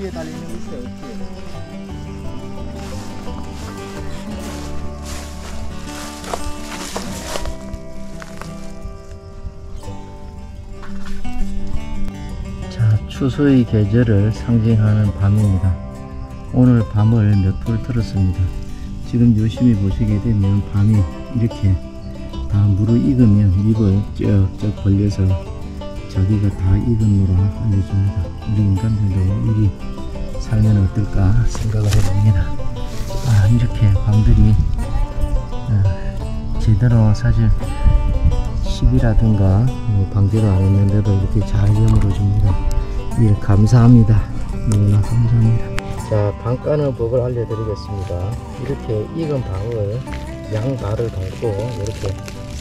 어디에 달리는 거 있어요? 어디에? 자, 추수의 계절을 상징하는 밤입니다. 오늘 밤을 몇 풀 들었습니다. 지금 열심히 보시게 되면 밤이 이렇게 다 무르익으면 입을 쩍쩍 벌려서 자기가 다 익은 노라 알려줍니다. 우리 인간들도 일이 살면 어떨까 생각을 해봅니다. 아, 이렇게 밤들이 아, 제대로 사실 시비라든가 뭐 방제를 안 했는데도 이렇게 잘 여물어 줍니다. 예, 감사합니다. 너무나 감사합니다. 자, 방 까는 법을 알려드리겠습니다. 이렇게 익은 방을 양발을 밟고 이렇게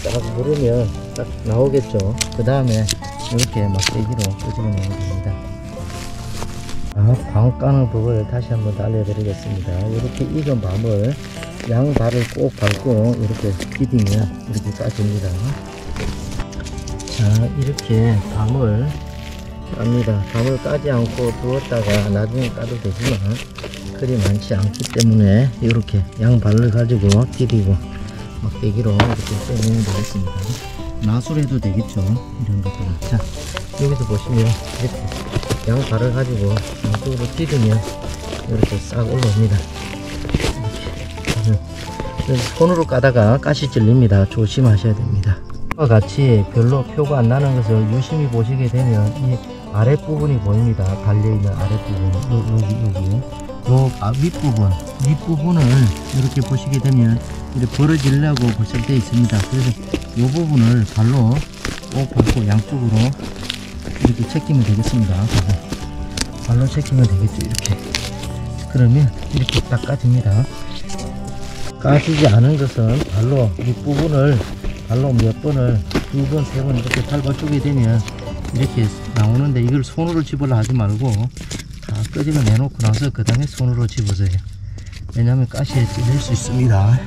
싹 누르면 딱 나오겠죠. 그 다음에 이렇게 막대기로 끄집어 내면 됩니다. 아, 방 까는 법을 다시 한번 더 알려드리겠습니다. 이렇게 익은 밤을 양발을 꼭 밟고 이렇게 디디면 이렇게 까집니다. 자, 이렇게 밤을 깝니다. 밤을 까지 않고 두었다가 나중에 까도 되지만 그리 많지 않기 때문에 이렇게 양발을 가지고 디디고 막대기로 이렇게 빼내면 되겠습니다. 나술해도 되겠죠. 이런 것들은. 자, 여기서 보시면 이렇게 양발을 가지고 양쪽으로 디디면 이렇게 싹 올라옵니다. 손으로 까다가 가시 찔립니다. 조심하셔야 됩니다. 과 같이 별로 표가 안 나는 것을 유심히 보시게 되면 이 아랫부분이 보입니다. 달려있는 아랫부분. 요, 여기, 여기. 요 아, 윗부분. 윗부분을 이렇게 보시게 되면 이렇게 벌어지려고 벌써 되어 있습니다. 그래서 이 부분을 발로 꼭 밟고 양쪽으로 이렇게 che끼면 되겠습니다. 발로 che끼면 되겠죠. 이렇게. 그러면 이렇게 딱 까집니다. 까지지 않은 것은 발로 윗부분을 발로 몇 번을 두 번, 세 번 이렇게 밟아주게 되면 이렇게 나오는데 이걸 손으로 집으려 하지 말고 다 끄집어 내놓고 나서 그 다음에 손으로 집어서요. 왜냐하면 가시에 찔릴 수 있습니다.